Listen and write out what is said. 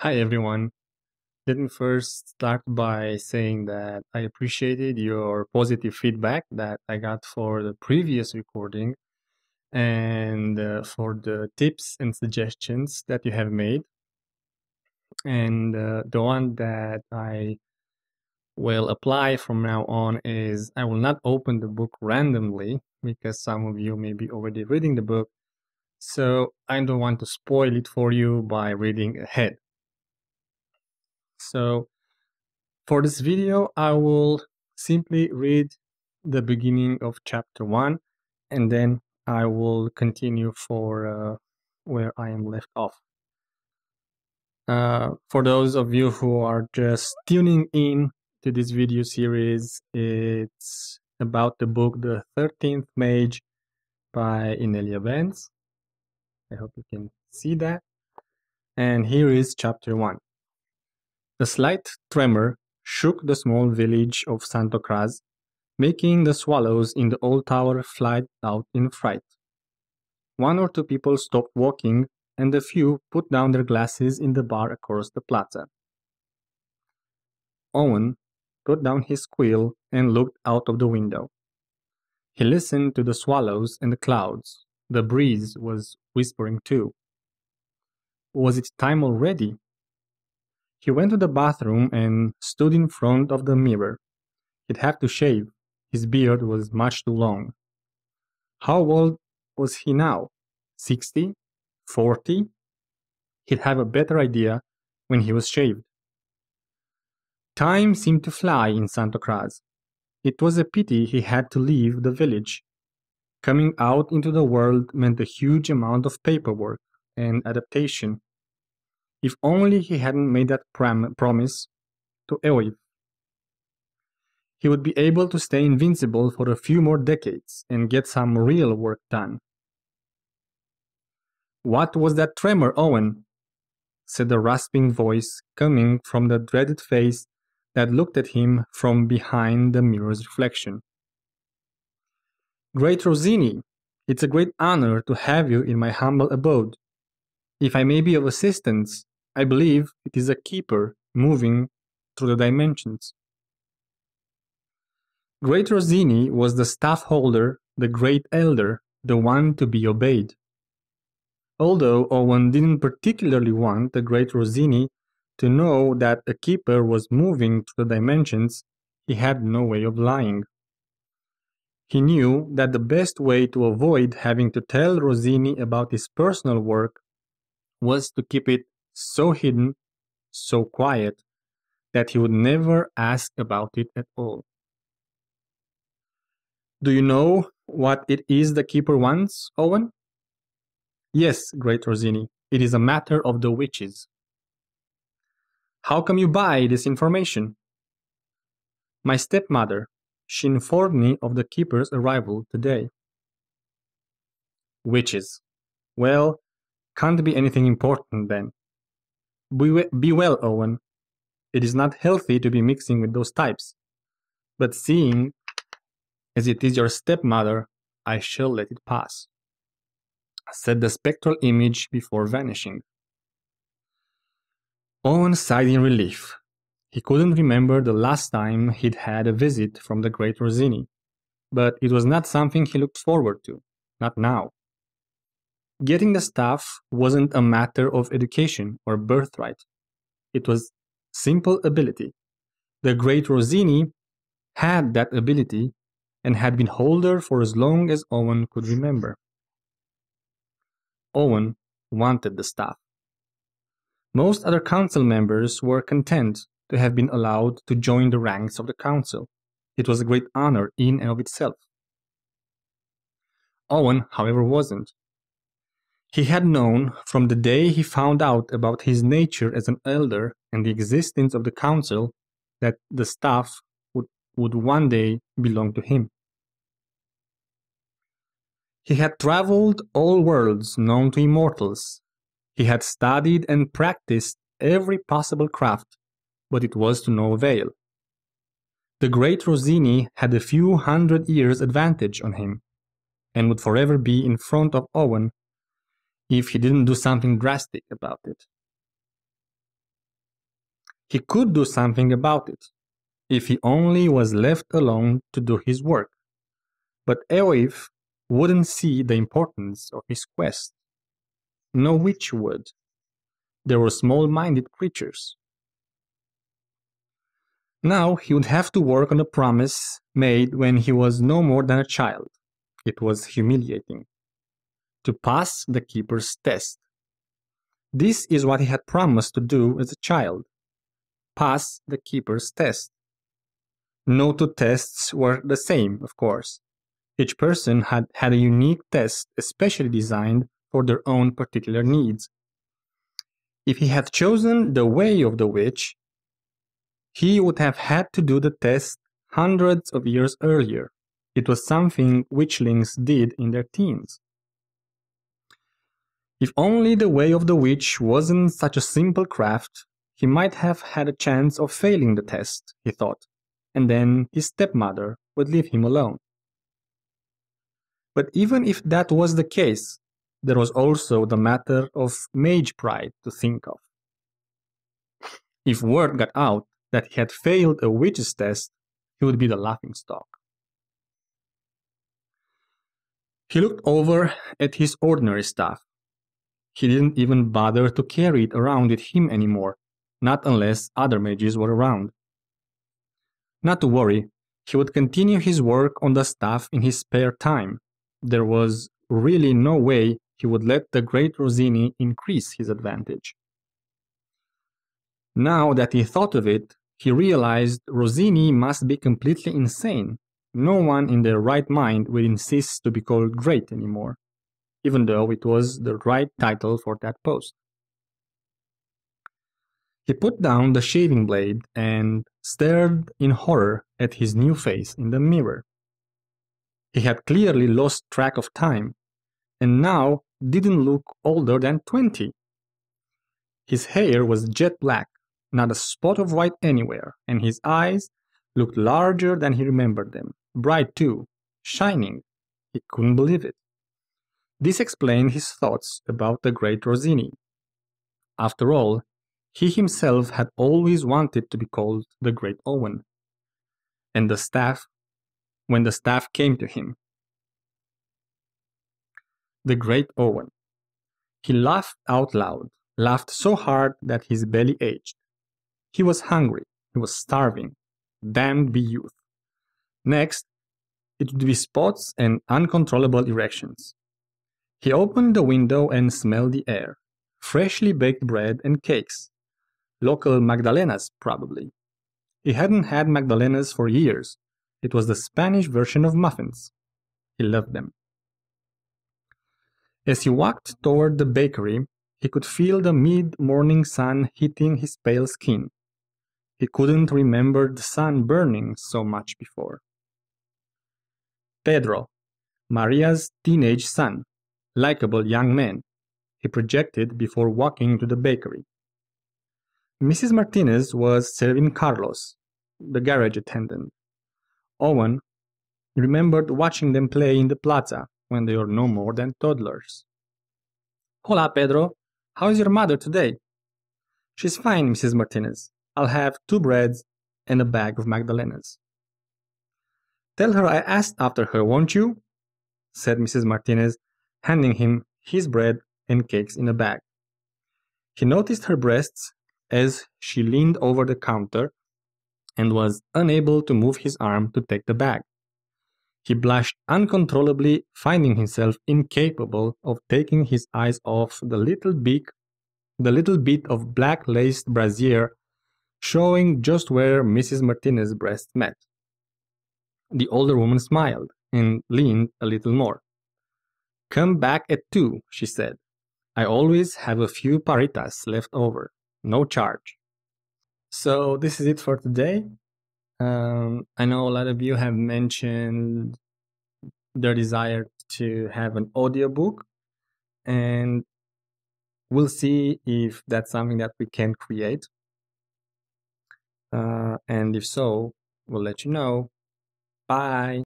Hi everyone. Let me first start by saying that I appreciated your positive feedback that I got for the previous recording and uh, for the tips and suggestions that you have made. And uh, the one that I will apply from now on is I will not open the book randomly because some of you may be already reading the book. So I don't want to spoil it for you by reading ahead. So for this video, I will simply read the beginning of chapter 1 and then I will continue for uh, where I am left off. Uh, for those of you who are just tuning in to this video series, it's about the book The 13th Mage by Inelia Benz. I hope you can see that. And here is chapter 1. A slight tremor shook the small village of Santa Cruz, making the swallows in the old tower fly out in fright. One or two people stopped walking, and a few put down their glasses in the bar across the plaza. Owen put down his quill and looked out of the window. He listened to the swallows and the clouds. The breeze was whispering too. Was it time already? He went to the bathroom and stood in front of the mirror. He'd have to shave. His beard was much too long. How old was he now? Sixty? Forty? He'd have a better idea when he was shaved. Time seemed to fly in Santa Cruz. It was a pity he had to leave the village. Coming out into the world meant a huge amount of paperwork and adaptation. If only he hadn't made that prom- promise to Eoy. He would be able to stay invincible for a few more decades and get some real work done. What was that tremor, Owen? said a rasping voice coming from the dreaded face that looked at him from behind the mirror's reflection. Great Rosini, it's a great honor to have you in my humble abode. If I may be of assistance, I believe it is a keeper moving through the dimensions. Great Rosini was the staff holder, the great elder, the one to be obeyed. Although Owen didn't particularly want the great Rosini to know that a keeper was moving through the dimensions, he had no way of lying. He knew that the best way to avoid having to tell Rosini about his personal work was to keep it so hidden, so quiet, that he would never ask about it at all. Do you know what it is the keeper wants, Owen? Yes, great Rosini, it is a matter of the witches. How come you buy this information? My stepmother, she informed me of the keeper's arrival today. Witches. Well, can't be anything important then. Be, well, Owen. It is not healthy to be mixing with those types. But seeing as it is your stepmother, I shall let it pass, said the spectral image before vanishing. Owen sighed in relief. He couldn't remember the last time he'd had a visit from the great Rosini, but it was not something he looked forward to, not now. Getting the staff wasn't a matter of education or birthright. It was simple ability. The great Rosini had that ability and had been holder for as long as Owen could remember. Owen wanted the staff. Most other council members were content to have been allowed to join the ranks of the council. It was a great honor in and of itself. Owen, however, wasn't. He had known from the day he found out about his nature as an elder and the existence of the council that the staff would, would one day belong to him. He had traveled all worlds known to immortals. He had studied and practiced every possible craft, but it was to no avail. The great Rosini had a few hundred years' advantage on him, and would forever be in front of Owen if he didn't do something drastic about it. He could do something about it, if he only was left alone to do his work. But Eoif wouldn't see the importance of his quest. No witch would. They were small-minded creatures. Now he would have to work on a promise made when he was no more than a child. It was humiliating. To pass the keeper's test. This is what he had promised to do as a child. Pass the keeper's test. No two tests were the same, of course. Each person had had a unique test especially designed for their own particular needs. If he had chosen the way of the witch, he would have had to do the test hundreds of years earlier. It was something witchlings did in their teens. If only the way of the witch wasn't such a simple craft, he might have had a chance of failing the test, he thought, and then his stepmother would leave him alone. But even if that was the case, there was also the matter of mage pride to think of. If word got out that he had failed a witch's test, he would be the laughing stock. He looked over at his ordinary staff he didn't even bother to carry it around with him anymore, not unless other mages were around. Not to worry, he would continue his work on the staff in his spare time. There was really no way he would let the great Rossini increase his advantage. Now that he thought of it, he realized Rossini must be completely insane. No one in their right mind would insist to be called great anymore even though it was the right title for that post. He put down the shaving blade and stared in horror at his new face in the mirror. He had clearly lost track of time, and now didn't look older than 20. His hair was jet black, not a spot of white anywhere, and his eyes looked larger than he remembered them, bright too, shining. He couldn't believe it. This explained his thoughts about the great Rossini. After all, he himself had always wanted to be called the great Owen. And the staff, when the staff came to him. The great Owen. He laughed out loud, laughed so hard that his belly ached. He was hungry, he was starving. Damned be youth. Next, it would be spots and uncontrollable erections. He opened the window and smelled the air. Freshly baked bread and cakes. Local Magdalenas, probably. He hadn't had Magdalenas for years. It was the Spanish version of muffins. He loved them. As he walked toward the bakery, he could feel the mid-morning sun hitting his pale skin. He couldn't remember the sun burning so much before. Pedro, Maria's teenage son, likable young man, he projected before walking to the bakery. Mrs. Martinez was serving Carlos, the garage attendant. Owen remembered watching them play in the plaza when they were no more than toddlers. Hola, Pedro. How is your mother today? She's fine, Mrs. Martinez. I'll have two breads and a bag of Magdalenas. Tell her I asked after her, won't you? said Mrs. Martinez, handing him his bread and cakes in a bag. He noticed her breasts as she leaned over the counter and was unable to move his arm to take the bag. He blushed uncontrollably, finding himself incapable of taking his eyes off the little bit, the little bit of black laced brassiere showing just where Mrs. Martinez's breasts met. The older woman smiled and leaned a little more. Come back at two, she said. I always have a few paritas left over. No charge. So this is it for today. Um, I know a lot of you have mentioned their desire to have an audiobook and we'll see if that's something that we can create. Uh, and if so, we'll let you know. Bye.